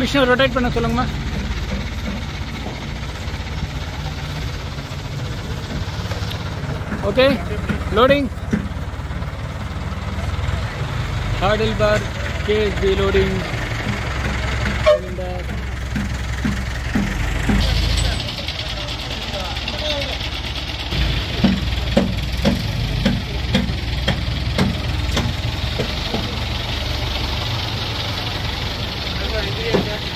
மிஷினை ரொட்டேட் பண்ண சொல்லுங்கம்மா ஓகே லோடிங் ஹார்டில் பார் கேஎஸ்பி லோடிங் Yeah.